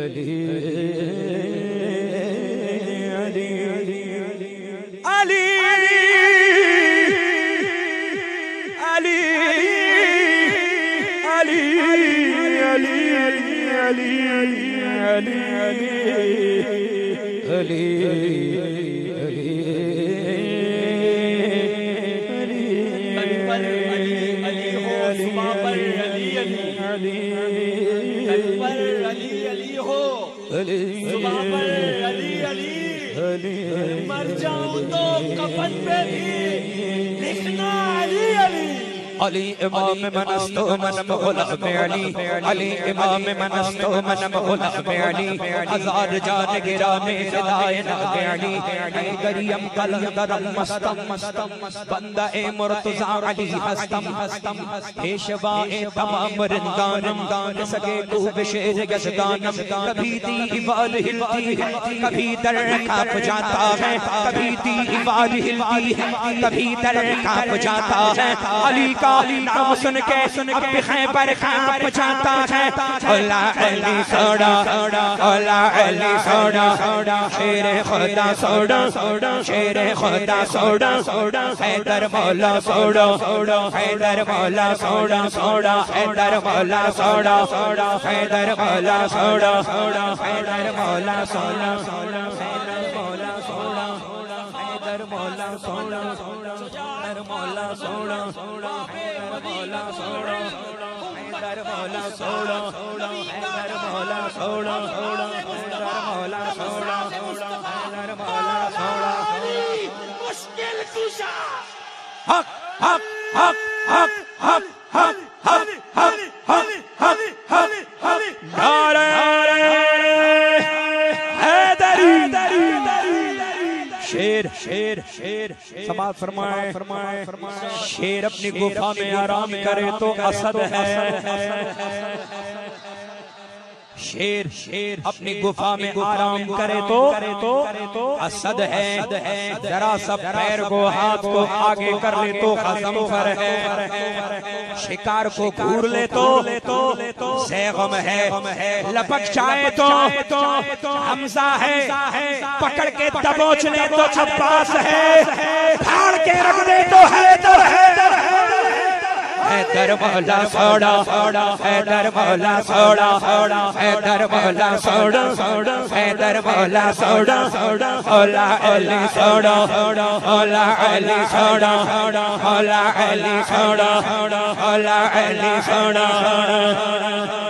علی علی علی علی مر جاؤں تو کفن پہ بھی لکھنا علی علی امام من مولا میں علی علی امام من مولا میں علی ہزار جان گرا میں فدائے ناب علی گریم کلندرم مستم مستم بندہ مرتضی علی ہستم ہستم پیشوا تمام رندانم سگے کو بشیر گزدانم کبھی دیوال ہلتی ہے کبھی در کھاپ جاتا ہے کبھی دیوال ہلتی ہے کبھی در کھاپ جاتا ہے علی کا نام سن کے اب خیبر کھاپ جاتا ہے اللہ علی سوڑا اللہ علی سوڑا شیر خدا سوڑا شیر خدا سوڑا حیدر مولا سوڑا حیدر مولا سوڑا سوڑا حیدر مولا سوڑا حیدر مولا سوڑا حیدر مولا سوڑا حیدر مولا سوڑا حیدر مولا سوڑا حیدر مولا سوڑا حیدر مولا سوڑا حیدر مولا سوڑا حیدر مولا سوڑا حیدر مولا سوڑا حیدر مولا سوڑا مشکل کشا حق حق حق حق حق حق حق حق حق حق حق شیر شیر شیر سماعت فرمائے فرمائے شیر اپنی گفا میں آرام کرے تو اسد ہے۔ شیر شیر اپنی گفا میں آرام کرے تو اسد ہے ذرا سا پیر کو ہاتھ کو آگے کر لے تو خزم پر ہے۔ شکار کو گھور لے تو زیغم ہے لپک چاہے تو حمزہ ہے پکڑ کے دبوچ لے تو عباس ہے۔ پھاڑ کے رکھ دے تو حیدر ہے۔ Hola, Ali, Hola, Hola, Ali, Hola, Hola, Ali, Hola, Hola, Ali, Hola, Hola, Ali, Hola, Hola, Ali, Hola, Hola, Ali, Hola, Hola, Ali, Hola, Hola, Ali, Hola, Hola, Ali, Hola, Hola,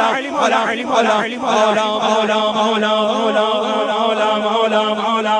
علي مولا مولا مولا مولا مولا مولا مولا مولا مولا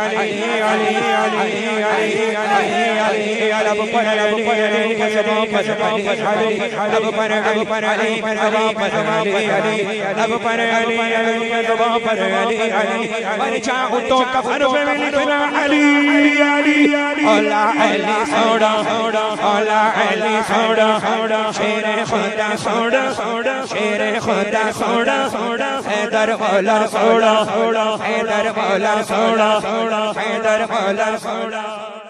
سوڑا سوڑا سوڑا سوڑا سوڑا خدا خیدر خلر